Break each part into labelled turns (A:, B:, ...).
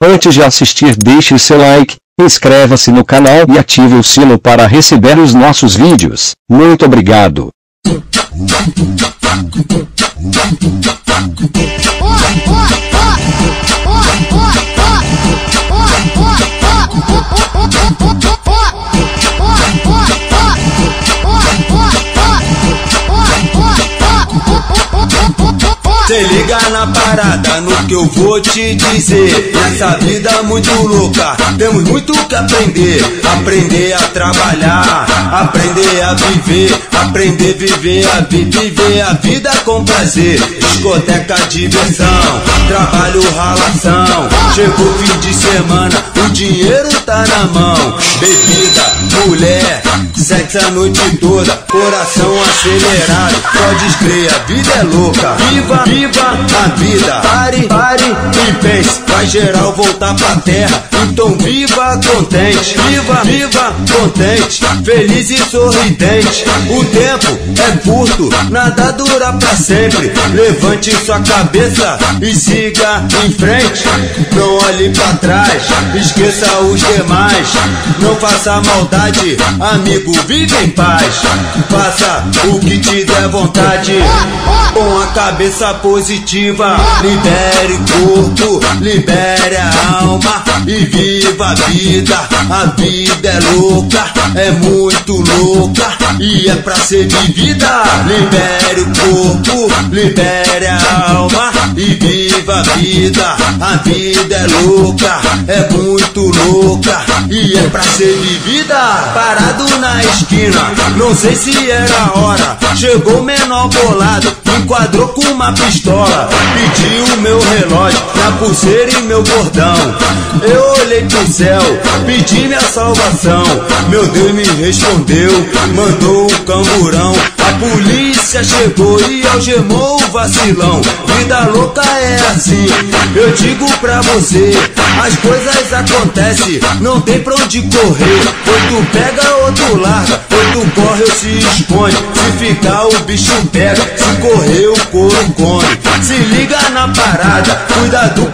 A: Antes de assistir deixe seu like, inscreva-se no canal e ative o sino para receber os nossos vídeos. Muito obrigado.
B: Parada, no que eu vou te dizer. Nessa vida muito louca, temos muito que aprender. Aprender a trabalhar, aprender a viver, aprender a viver a vida, viver a vida com prazer. Discoteca, diversão, trabalho, ralação. Chegou fim de semana, o dinheiro tá na mão. Bebida, mulher, sexo a noite toda, coração acelerado. Pode crer, a vida é louca. Viva, viva a vida. Pare, pare e pense. Vai geral voltar pra terra. Então viva contente. Viva, viva contente. Feliz e sorridente. O tempo é curto, nada dura pra sempre. Levante sua cabeça e siga em frente. Não olhe pra trás, esqueça os demais. Não faça maldade, amigo, vive em paz. Faça o que te der vontade. Com a cabeça positiva, libere corpo, libere a alma e viva a vida. A vida é louca, é muito louca e é pra ser vivida. Libere o corpo, libere a alma e viva a vida. A vida é louca, é muito louca e é pra ser vivida. Parado na esquina, não sei se era a hora. Chegou menor bolado, enquadrou com uma pistola. Pediu o meu relógio, minha pulseira e meu cordão. Eu olhei pro céu, pedi minha salvação. Meu Deus me respondeu, mandou um camburão. A polícia chegou e algemou o vacilão. Vida louca é assim, eu digo pra você. As coisas acontecem, não tem pra onde correr. Ou tu pega ou tu larga, ou tu corre ou se esconde. Se ficar o bicho pega, se correr o couro come. Se liga na parada, cuidado com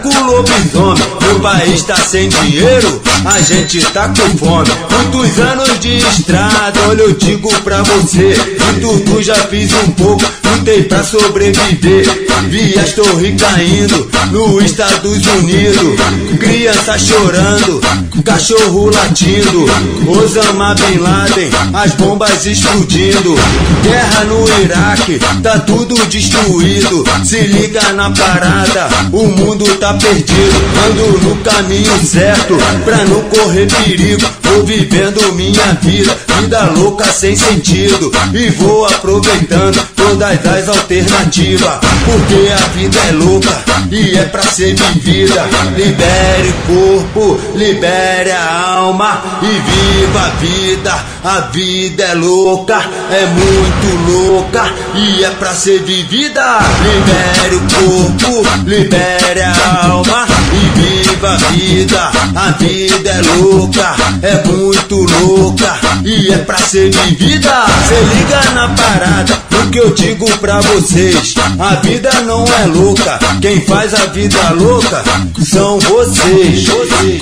B: o país tá sem dinheiro, a gente tá com fome. Muitos anos de estrada, olha eu digo pra você. De tudo já fiz um pouco, lutei pra sobreviver. Vi as torres caindo no Estados Unidos. Criança chorando, cachorro latindo. Osama Bin Laden, as bombas explodindo. Guerra no Iraque, tá tudo destruído. Se liga na parada, o mundo tá perdido. Ando no caminho certo, pra não correr perigo. Vou vivendo minha vida, vida louca sem sentido. E vou aproveitando todas as alternativas. Porque a vida é louca e é pra ser vivida. Libere o corpo, libere a alma e viva a vida. A vida é louca, é muito louca e é pra ser vivida. Libere o corpo, libere a alma e viva a vida. A vida é louca, é muito louca e é pra ser vivida. Se liga na parada, o que eu digo pra vocês. A vida não é louca, quem faz a vida louca são vocês. vocês.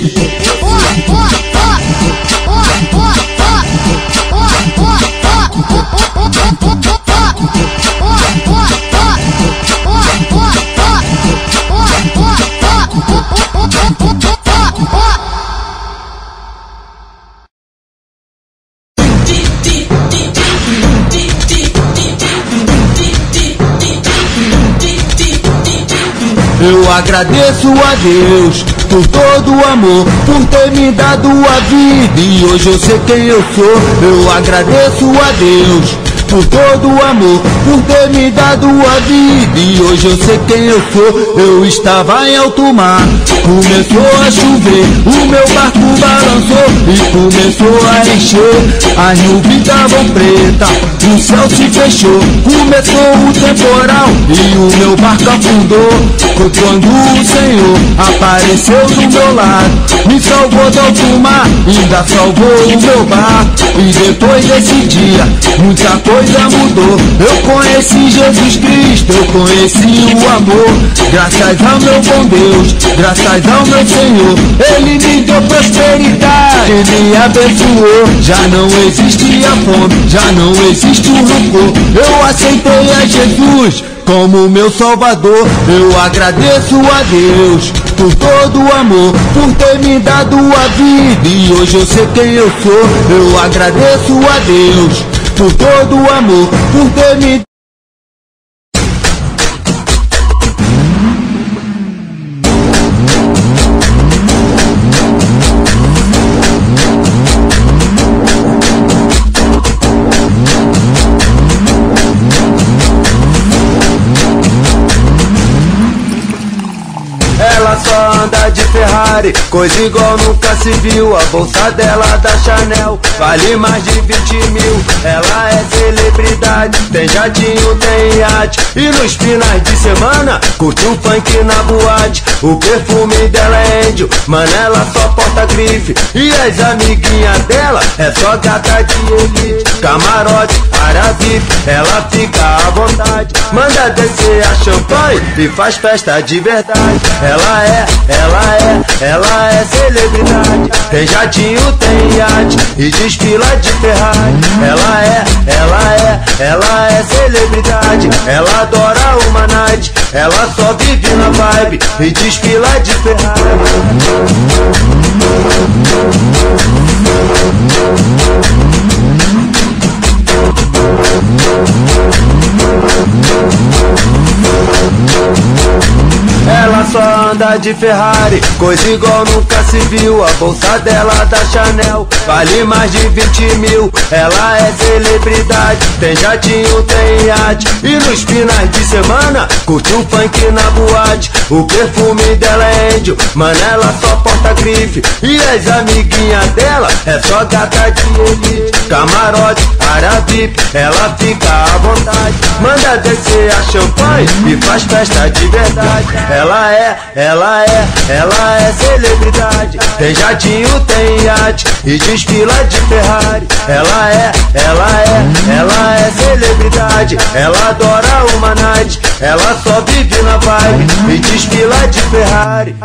C: Eu agradeço a Deus por todo o amor, por ter me dado a vida e hoje eu sei quem eu sou. Eu agradeço a Deus por todo o amor, por ter me dado a vida e hoje eu sei quem eu sou. Eu estava em alto mar, começou a chover, o meu barco balançou e começou a encher. As nuvens estavam pretas, o céu se fechou, começou o temporal e o meu barco afundou. Foi quando o Senhor apareceu do meu lado, me salvou do alto mar, ainda salvou o meu barco. E depois desse dia, muita coisa coisa mudou. Eu conheci Jesus Cristo, eu conheci o amor. Graças ao meu bom Deus, graças ao meu Senhor, Ele me deu prosperidade, me abençoou. Já não existe a fome, já não existe o rancor. Eu aceitei a Jesus como meu Salvador. Eu agradeço a Deus por todo o amor, por ter me dado a vida. E hoje eu sei quem eu sou. Eu agradeço a Deus por todo o amor, por ter me
B: Ferrari, coisa igual nunca se viu. A bolsa dela da Chanel vale mais de 20 mil. Ela é celebridade, tem jatinho, tem iate. E nos finais de semana, curte um funk na boate. O perfume dela é índio, mano, ela só porta grife. E as amiguinhas dela é só gata de elite. Camarote, área VIP, ela fica à vontade. Manda descer a champanhe e faz festa de verdade. Ela é ela é, ela é celebridade. Tem jatinho, tem iate e desfila de Ferrari. Ela é, ela é, ela é celebridade. Ela adora uma night. Ela só vive na vibe e desfila de Ferrari. De Ferrari, coisa igual nunca se viu. A bolsa dela da Chanel vale mais de 20 mil. Ela é celebridade, tem jatinho, tem iate. E nos finais de semana, curte um funk na boate. O perfume dela é índio, mano, ela só porta grife. E as amiguinhas dela é só gata de elite. Camarote, área ela fica à vontade. Manda descer a champanhe e faz festa de verdade. Ela é, ela é, ela é celebridade. Tem jatinho, tem iate e desfila de Ferrari. Ela é, ela é, ela é celebridade. Ela adora uma night. Ela só vive na vibe e desfila de Ferrari.